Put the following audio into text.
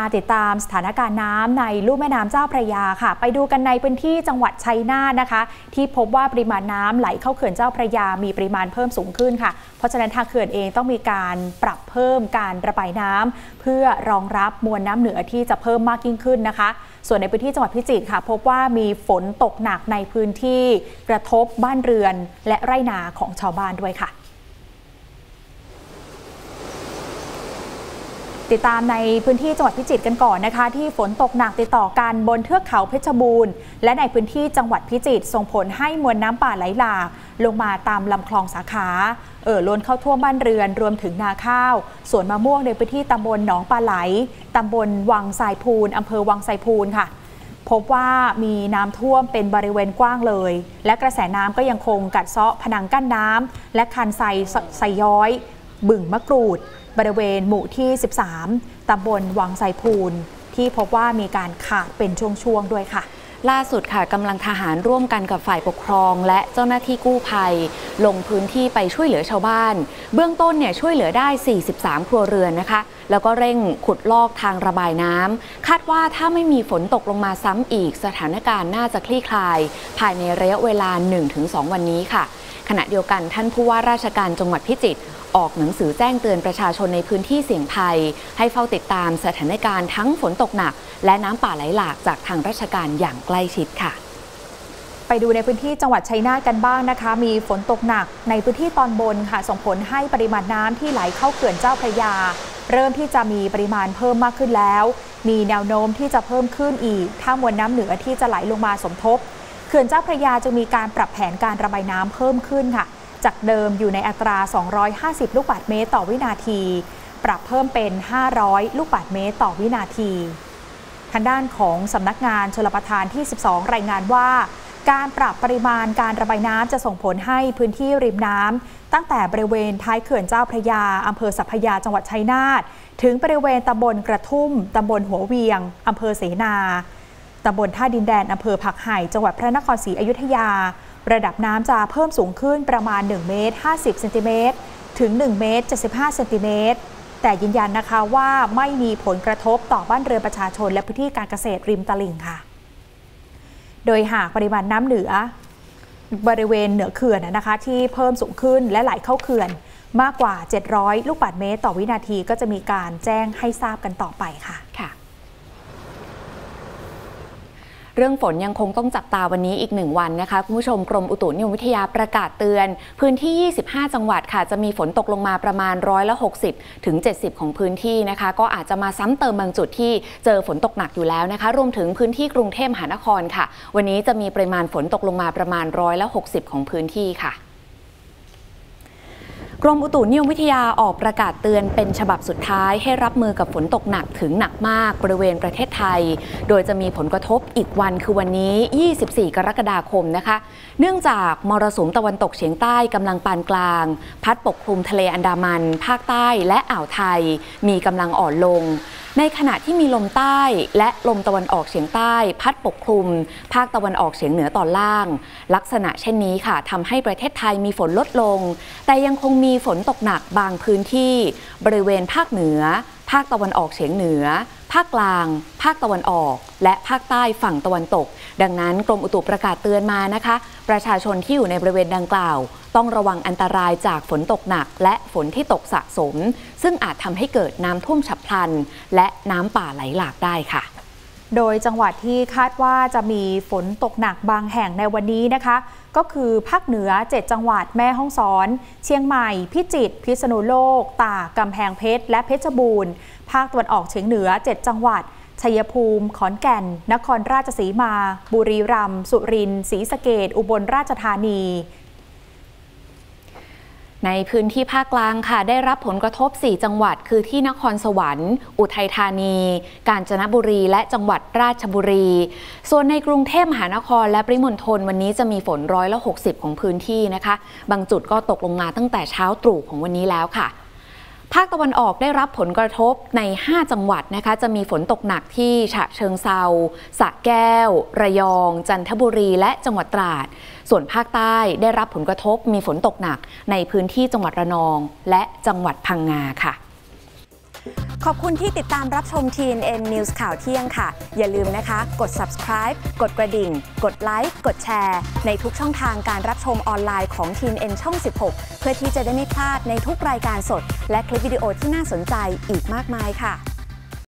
มาติดตามสถานการณ์น้ำในลุ่มแม่น้ำเจ้าพระยาค่ะ ไปดูกันในพื้นที่จังหวัดชัยนาทนะคะ ที่พบว่าปริมาณน้ำไหลเข้าเขื่อนเจ้าพระยามีปริมาณเพิ่มสูงขึ้นค่ะ เพราะฉะนั้นทางเขื่อนเองต้องมีการปรับเพิ่มการระบายน้ำเพื่อรองรับมวลน้ำเหนือที่จะเพิ่มมากยิ่งขึ้นนะคะ ส่วนในพื้นที่จังหวัดพิจิตรค่ะ พบว่ามีฝนตกหนักในพื้นที่กระทบบ้านเรือนและไร่นาของชาวบ้านด้วยค่ะ ติดตามในพื้นที่จังหวัดพิจิตรกันก่อนนะคะ ที่ฝนตกหนักติดต่อกันบนเทือกเขาเพชรบูรณ์ และในพื้นที่จังหวัดพิจิตรส่งผลให้มวลน้ำป่าไหลหลากลงมาตามลำคลองสาขา เอ่อล้นเข้าท่วมบ้านเรือนรวมถึงนาข้าวสวนมะม่วงในพื้นที่ตำบลหนองปลาไหลตำบลวังทรายพูนอำเภอวังทรายพูนค่ะ พบว่ามีน้ำท่วมเป็นบริเวณกว้างเลย และกระแสน้ำก็ยังคงกัดเซาะผนังกั้นน้ำและคันไซไซย้อย บึ่งมะกรูด บริเวณหมู่ที่ 13 ตำบลวังไซพูน ที่พบว่ามีการขาดเป็นช่วงๆด้วยค่ะ ล่าสุดค่ะกำลังทหารร่วมกันกับฝ่ายปกครอง และเจ้าหน้าที่กู้ภัย ลงพื้นที่ไปช่วยเหลือชาวบ้าน เบื้องต้นเนี่ยช่วยเหลือได้ 43 ครัวเรือนนะคะ แล้วก็เร่งขุดลอกทางระบายน้ำคาดว่าถ้าไม่มีฝนตกลงมาซ้ำอีก สถานการณ์น่าจะคลี่คลาย ภายในระยะเวลา 1-2 วันนี้ค่ะขณะเดียวกันท่านผู้ว่าราชการจังหวัดพิจิตร ออกหนังสือแจ้งเตือนประชาชนในพื้นที่เสี่ยงภัย ให้เฝ้าติดตามสถานการณ์ทั้งฝนตกหนัก และน้ำป่าไหลหลากจากทางราชการอย่างใกล้ชิดค่ะไปดูในพื้นที่จังหวัดชัยนาทกันบ้างนะคะ มีฝนตกหนักในพื้นที่ตอนบนค่ะ ส่งผลให้ปริมาณน้ำที่ไหลเข้าเขื่อนเจ้าพระยา เริ่มที่จะมีปริมาณเพิ่มมากขึ้นแล้ว มีแนวโน้มที่จะเพิ่มขึ้นอีก ถ้ามวลน้ำเหนือที่จะไหลลงมาสมทบ เขื่อนเจ้าพระยาจะมีการปรับแผนการระบายน้ำเพิ่มขึ้นค่ะ จากเดิมอยู่ในอัตรา 250 ลูกบาศก์เมตรต่อวินาที ปรับเพิ่มเป็น 500 ลูกบาศก์เมตรต่อวินาที ทางด้านของสำนักงานชลประทานที่ 12 รายงานว่า การปรับปริมาณการระบายน้ำจะส่งผลให้พื้นที่ริมน้ำตั้งแต่บริเวณท้ายเขื่อนเจ้าพระยาอำเภอสัพพยาจังหวัดชัยนาทถึงบริเวณตำบลกระทุ่มตำบลหัวเวียงอำเภอเสนาตำบลท่าดินแดนอำเภอผักไห่จังหวัดพระนครศรีอยุธยา ระดับน้ำจะเพิ่มสูงขึ้นประมาณ 1 เมตร 50 เซนติเมตร ถึง 1 เมตร 75 เซนติเมตร แต่ยืนยันนะคะว่าไม่มีผลกระทบต่อบ้านเรือนประชาชนและพื้นที่การเกษตรริมตลิ่งค่ะ โดยหากปริมาณน้ำเหนือบริเวณเหนือเขื่อนนะคะที่เพิ่มสูงขึ้นและไหลเข้าเขื่อน มากกว่า 700 ลูกบาศก์เมตร ต่อวินาทีก็จะมีการแจ้งให้ทราบกันต่อไปค่ะค่ะ เรื่องฝนยังคงต้องจับตาวันนี้อีกหนึ่งวันนะคะคุณผู้ชมกรมอุตุนิยมวิทยาประกาศเตือน พื้นที่ 25 จังหวัดค่ะ จะมีฝนตกลงมาประมาณร้อยละ 60 ถึง 70 ของพื้นที่นะคะ ก็อาจจะมาซ้ำเติมบางจุดที่เจอฝนตกหนักอยู่แล้วนะคะ รวมถึงพื้นที่กรุงเทพมหานครค่ะ วันนี้จะมีปริมาณฝนตกลงมาประมาณร้อยละ 60 ของพื้นที่ค่ะ กรมอุตุนิยมวิทยาออกประกาศเตือนเป็นฉบับสุดท้ายให้รับมือกับฝนตกหนักถึงหนักมากบริเวณประเทศไทย โดยจะมีผลกระทบอีกวันคือวันนี้ 24 กรกฎาคมนะคะ เนื่องจากมรสุมตะวันตกเฉียงใต้กำลังปานกลาง พัดปกคลุมทะเลอันดามัน ภาคใต้และอ่าวไทย มีกำลังอ่อนลง ในขณะที่มีลมใต้และลมตะวันออกเฉียงใต้ พัดปกคลุม ภาคตะวันออกเฉียงเหนือตอนล่าง ลักษณะเช่นนี้ค่ะทำให้ประเทศไทยมีฝนลดลง แต่ยังคงมีฝนตกหนักบางพื้นที่ บริเวณภาคเหนือ ภาคตะวันออกเฉียงเหนือ ภาคกลาง ภาคตะวันออก และภาคใต้ฝั่งตะวันตก ดังนั้นกรมอุตุประกาศเตือนมานะคะ ประชาชนที่อยู่ในบริเวณดังกล่าว ต้องระวังอันตรายจากฝนตกหนัก และฝนที่ตกสะสม ซึ่งอาจทำให้เกิดน้ำท่วมฉับพลัน และน้ำป่าไหลหลากได้ค่ะ โดยจังหวัดที่คาดว่าจะมีฝนตกหนักบางแห่งในวันนี้นะคะ ก็คือภาคเหนือ 7 จังหวัดแม่ฮ่องสอน เชียงใหม่ พิจิตรพิษณุโลก ตากกำแพงเพชร และเพชรบูรณ์ ภาคตะวันออกเฉียงเหนือ 7 จังหวัดชัยภูมิ ขอนแก่น นครราชสีมา บุรีรัมย์สุรินทร์ศรีสะเกดอุบลราชธานี ในพื้นที่ภาคกลางค่ะ ได้รับผลกระทบ 4 จังหวัด คือที่นครสวรรค์ อุทัยธานี กาญจนบุรี และจังหวัดราชบุรี ส่วนในกรุงเทพมหานครและปริมณฑลวันนี้จะมีฝนร้อยละ 60 ของพื้นที่นะคะ บางจุดก็ตกลงมาตั้งแต่เช้าตรู่ของวันนี้แล้วค่ะ ภาคตะวันออกได้รับผลกระทบใน 5 จังหวัดนะคะ จะมีฝนตกหนักที่ฉะเชิงเซาสะแก้ว ระยอง จันทบุรีและจังหวัดตราด ส่วนภาคใต้ได้รับผลกระทบมีฝนตกหนักในพื้นที่จังหวัดระนอง และจังหวัดพังงาค่ะ ขอบคุณที่ติดตามรับชม TNN News ข่าวเที่ยงค่ะ อย่าลืมนะคะ กด subscribe กดกระดิ่ง กดไลค์กดแชร์ ในทุกช่องทางการรับชมออนไลน์ของ TNN ช่อง 16 เพื่อที่จะได้ไม่พลาดในทุกรายการสด และคลิปวิดีโอที่น่าสนใจอีกมากมายค่ะ